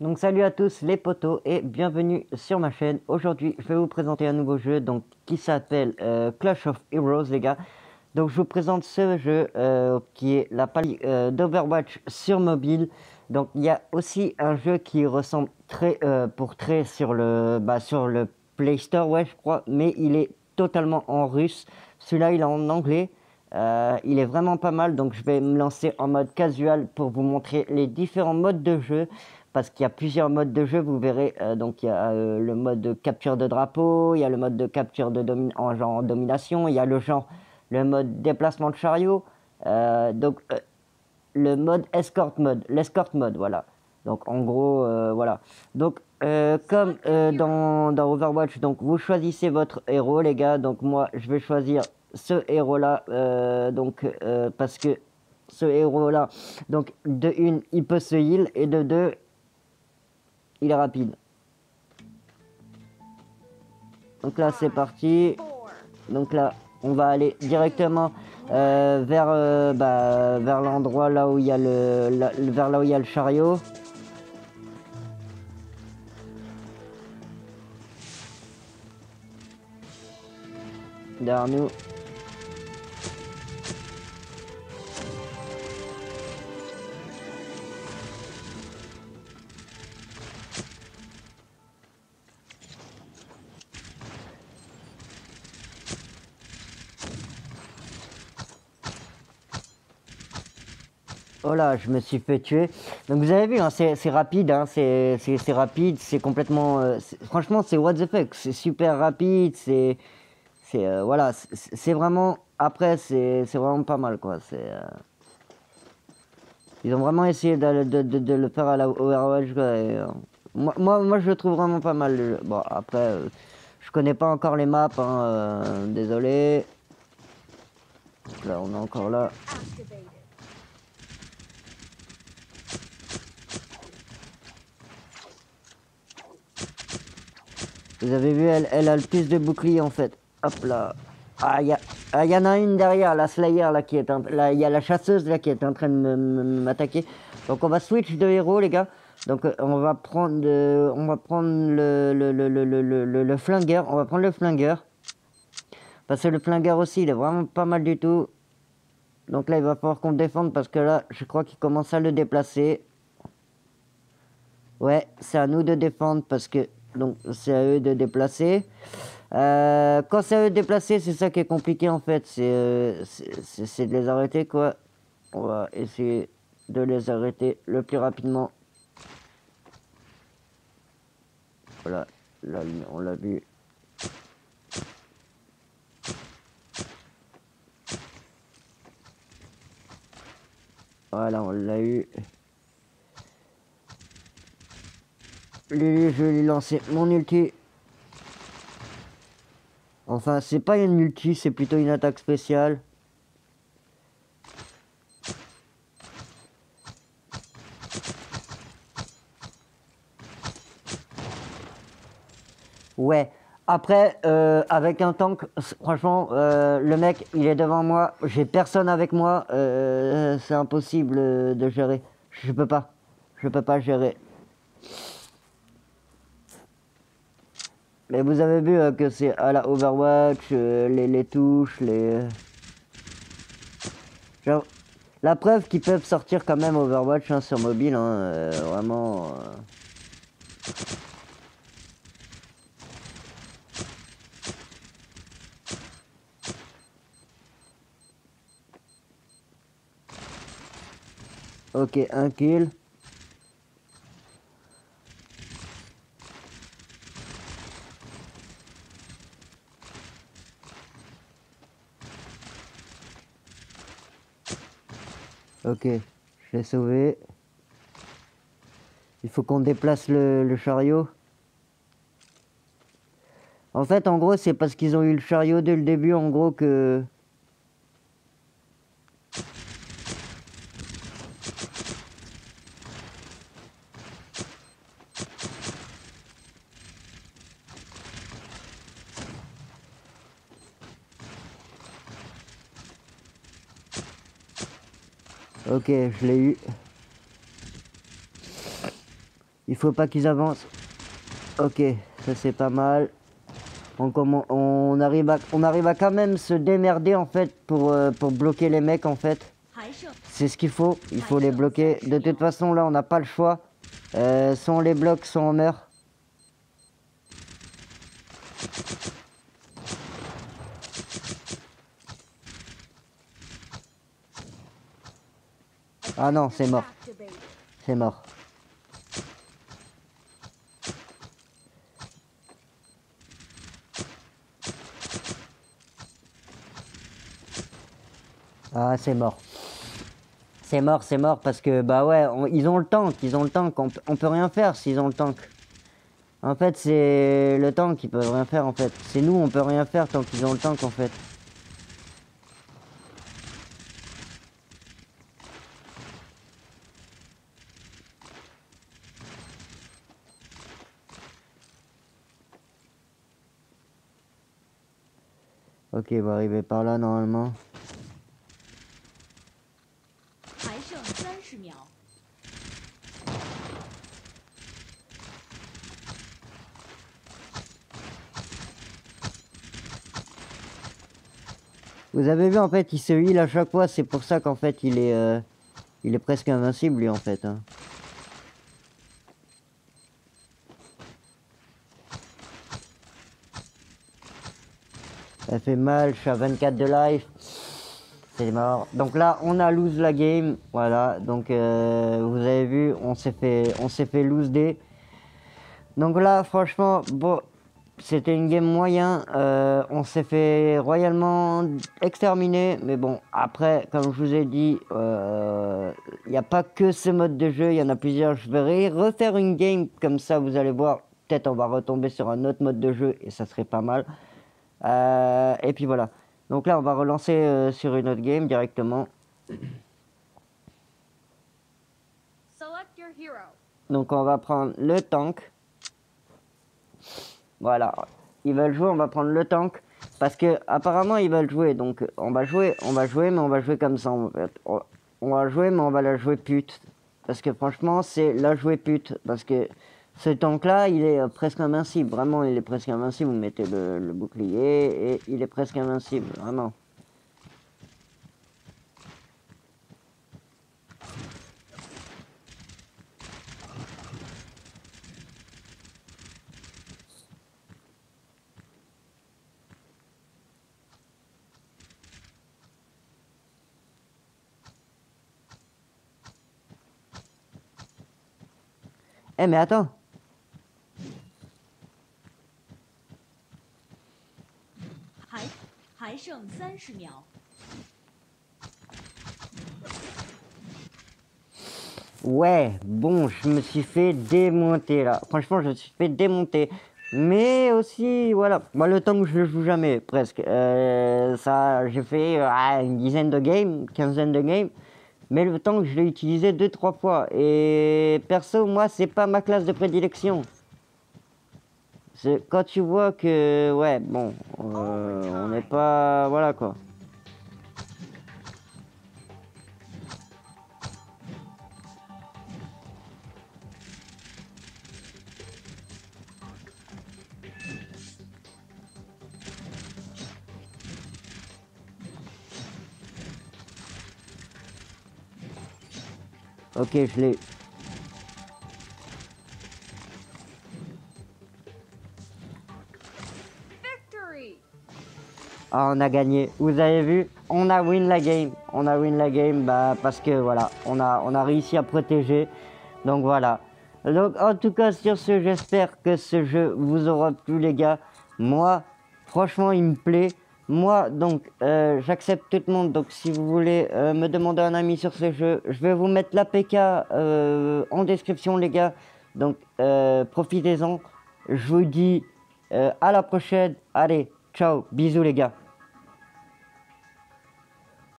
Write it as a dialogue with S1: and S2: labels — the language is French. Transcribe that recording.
S1: Donc salut à tous les potos et bienvenue sur ma chaîne. Aujourd'hui je vais vous présenter un nouveau jeu donc, qui s'appelle euh, Clash of Heroes les gars. Donc je vous présente ce jeu euh, qui est la pali euh, d'Overwatch sur mobile. Donc il y a aussi un jeu qui ressemble très pour très sur le, bah, sur le Play Store ouais je crois. Mais il est totalement en russe. Celui-là il est en anglais. il est vraiment pas mal donc je vais me lancer en mode casual pour vous montrer les différents modes de jeu parce qu'il y a plusieurs modes de jeu, vous verrez. Euh, donc il y a euh, le mode de capture de drapeau, il y a le mode de capture de en genre domination, il y a le genre le mode déplacement de chariot. Euh, donc le mode escort mode, l'escort mode, voilà. Donc en gros, voilà. Donc comme dans, dans, Overwatch, donc vous choisissez votre héros, les gars. Donc moi, je vais choisir ce héros-là, donc parce que ce héros-là, donc de une, il peut se heal et de deux, il est rapide. Donc là, c'est parti. Donc là, on va aller directement euh, vers, euh, bah, vers l'endroit là où il y a le, vers là où il y a le chariot. Derrière nous. Oh là, je me suis fait tuer. Donc vous avez vu, hein, c'est rapide, hein, c'est rapide, c'est complètement... Euh, franchement, c'est what the fuck, c'est super rapide, c'est... Euh, voilà, c'est vraiment... Après, c'est vraiment pas mal, quoi. Euh, ils ont vraiment essayé de, le faire à la Overwatch, moi, moi, je le trouve vraiment pas mal. Bon, après, je connais pas encore les maps, hein, désolé. là, on est encore là. Vous avez vu, elle, a le plus de boucliers en fait. Hop là. Ah, il ah, y, en a une derrière, la Slayer là qui est en il y a la chasseuse là qui est en train de m'attaquer. Donc on va switch de héros les gars. Donc euh, on va prendre on va prendre le le, le, le, le, flingueur, on va prendre le flingueur. Parce que le flingueur aussi, il est vraiment pas mal du tout. Donc là, il va falloir qu'on défende parce que là, je crois qu'il commence à le déplacer. Ouais, c'est à nous de défendre parce que donc c'est à eux de déplacer. Euh, quand c'est à eux de déplacer, c'est ça qui est compliqué en fait, c'est euh, de les arrêter quoi. On va essayer de les arrêter le plus rapidement. Voilà, là on l'a vu. Voilà, on l'a eu. Je vais lui lancer mon ulti. Enfin, c'est pas une ulti, c'est plutôt une attaque spéciale. Ouais. Après, euh, avec un tank, franchement, euh, le mec, il est devant moi. J'ai personne avec moi. Euh, c'est impossible de gérer. Je peux pas. Je peux pas gérer. Mais vous avez vu euh, que c'est à la Overwatch, euh, les, touches, les... Genre, la preuve qu'ils peuvent sortir quand même Overwatch hein, sur mobile, hein, euh, vraiment... Ok, un kill. Ok, je l'ai sauvé. Il faut qu'on déplace le, chariot. En fait, en gros, c'est parce qu'ils ont eu le chariot dès le début, en gros, que... Ok, je l'ai eu. Il faut pas qu'ils avancent. Ok, ça c'est pas mal. On, arrive à, on arrive à quand même se démerder en fait pour, euh, pour bloquer les mecs en fait. C'est ce qu'il faut, il faut les bloquer. De toute façon là on n'a pas le choix. Euh, soit on les bloque, soit on meurt. Ah non, c'est mort. C'est mort. Ah, c'est mort. C'est mort, c'est mort parce que bah ouais, ils ont le tank, ils ont le tank, on, on peut rien faire s'ils ont le tank. En fait, c'est le tank qui peut rien faire en fait. C'est nous, on peut rien faire tant qu'ils ont le tank en fait. Ok, il va arriver par là normalement. Vous avez vu en fait, il se heal à chaque fois, c'est pour ça qu'en fait il est, euh, il est presque invincible lui en fait. Hein. Ça fait mal, je suis à 24 de life. C'est mort. Donc là, on a lose la game. Voilà. Donc euh, vous avez vu, on s'est fait, on s'est fait lose day. Donc là, franchement, bon, c'était une game moyen. Euh, on s'est fait royalement exterminer. Mais bon, après, comme je vous ai dit, il euh, n'y a pas que ce mode de jeu. Il y en a plusieurs. Je vais refaire une game comme ça. Vous allez voir. Peut-être on va retomber sur un autre mode de jeu et ça serait pas mal. Euh, et puis voilà. Donc là, on va relancer euh, sur une autre game directement. Donc on va prendre le tank. Voilà. Ils veulent jouer, on va prendre le tank. Parce que apparemment ils veulent jouer. Donc on va jouer, on va jouer, mais on va jouer comme ça. On va jouer, mais on va la jouer pute. Parce que franchement, c'est la jouer pute. Parce que ce tank-là, il est euh, presque invincible. Vraiment, il est presque invincible. Vous mettez le, bouclier et il est presque invincible. Vraiment. Eh mais attends Ouais, bon, je me suis fait démonter là. Franchement, je me suis fait démonter. Mais aussi, voilà, moi le temps que je le joue jamais, presque. Euh, ça, j'ai fait une dizaine de games, quinzaine de games. Mais le temps que je l'ai utilisé deux, trois fois. Et perso, moi, c'est pas ma classe de prédilection. Quand tu vois que, ouais, bon, euh, on n'est pas... Voilà, quoi. Ok, je l'ai. Ah, on a gagné. Vous avez vu On a win la game. On a win la game bah, parce que voilà, on a, réussi à protéger. Donc voilà. Donc en tout cas sur ce, j'espère que ce jeu vous aura plu les gars. Moi, franchement, il me plaît. Moi, donc, euh, j'accepte tout le monde. Donc, si vous voulez euh, me demander un ami sur ce jeu, je vais vous mettre l'APK euh, en description, les gars. Donc, profitez-en. Je vous dis à la prochaine. Allez, ciao, bisous, les gars.